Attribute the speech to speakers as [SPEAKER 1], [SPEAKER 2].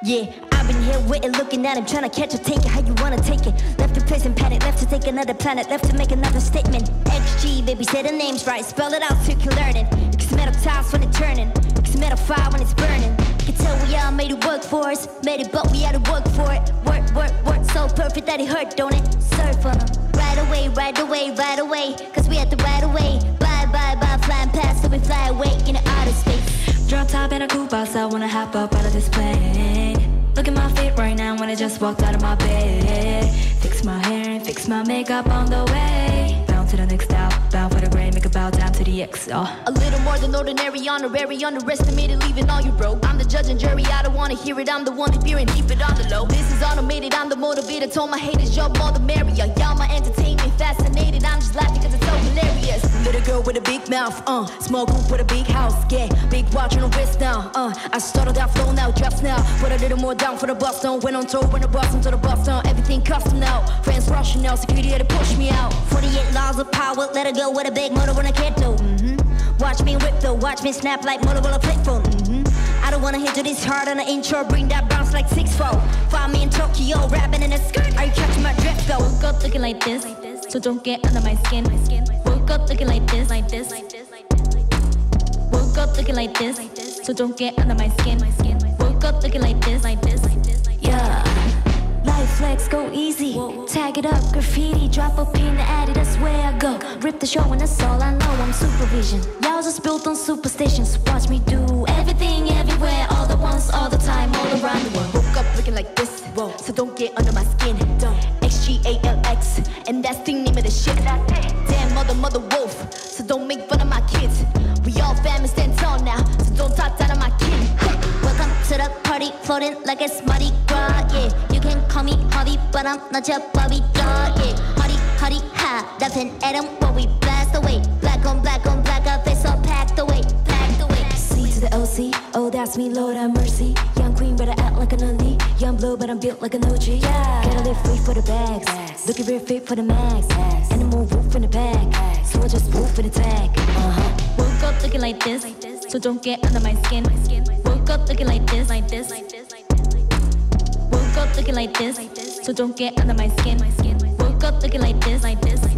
[SPEAKER 1] Yeah, I've been here waiting, looking at him, trying to catch or take it how you wanna take it. Left to and panic, left to take another planet, left to make another statement. XG, baby, say the names right, spell it out so you can learn it. Cause metal tiles when it's turning, cause metal fire when it's burning. Can tell we all made it work for us, made it, but we had to work for it. Work, work, work, so perfect that it hurt, don't it? Surf on 'em. Right away, right away, right away, cause we had to right away. Bye, bye, bye, flying past, so we fly away in the outer space.
[SPEAKER 2] Drop top and a coupe I wanna hop up out of this plane. Just walked out of my bed. Fix my hair and fix my makeup on the way. Bound to the next stop, bound for the gray, make a bow down to the X. Oh.
[SPEAKER 3] A little more than ordinary, honorary, underestimated, leaving all you broke. I'm the judge and jury, I don't wanna hear it. I'm the one fearing, keep it on the low. This is automated, I'm the motivator. Told my haters, y'all more the merrier. Y'all my entertainment, fascinated. I'm just laughing cause it's so hilarious. Little girl with a big mouth, uh, small group with a big house, yeah. Big watch on the wrist now, uh. I started that flow now, just now. Put a little more down for the bus down. Went on tour, when the bus into the bus down. Everything custom now. Friends rushing now, security had to push me out.
[SPEAKER 1] 48 laws of power, let her go with a big motor when I can't do. Mm-hmm. Watch me rip though, watch me snap like Motorola flip phone. Mm-hmm. I don't wanna hit you this hard on the intro, bring that bounce like six fold. Find me in Tokyo, rapping in a skirt. Are you catching my
[SPEAKER 2] Woke up looking like this, so don't get under my skin. Woke up looking like this, like this. Woke up looking like this, so don't get under my skin. Woke up looking like this, like this.
[SPEAKER 1] Yeah. Life flex, go easy. Tag it up, graffiti, drop a pin, add it, that's where I go. Rip the show, and that's all I know. I'm supervision. Y'all just built on superstitions. Watch me do
[SPEAKER 3] A and that's the name of the shit. Damn mother, mother wolf. So don't make fun of my kids. We all family stand tall now, so don't talk down on my kin.
[SPEAKER 1] Welcome to the party, floating like it's Mardi Gras, yeah. You can call me Harvey, but I'm not your Bobby dog, yeah. Hardy, Hardy, ha, laughing at him while we blast away. Black on black on black, our face all packed away, packed away.
[SPEAKER 2] C to the OC, oh that's me, Lord have mercy. Young queen, but I act like an ugly. Young blue, but I'm built like an OG. Yeah. Gotta live free for the bags. Looking real fit for the max. Animal roof in the back. So I just move for the tag. Uh-huh. Woke up looking like this, so don't get under my skin. Woke up looking like this, like this. Woke up looking like this, so don't get under my skin. Woke up looking like this, like this.